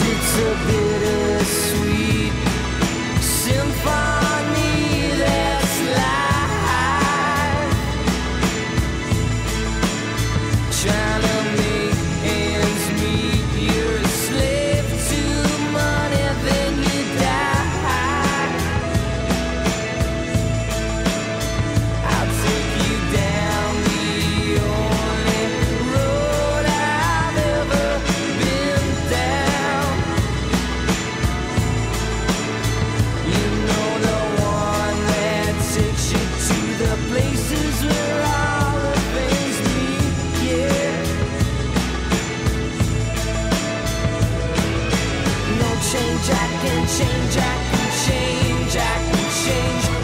it's a bittersweet change, I can change, I can change, I can change.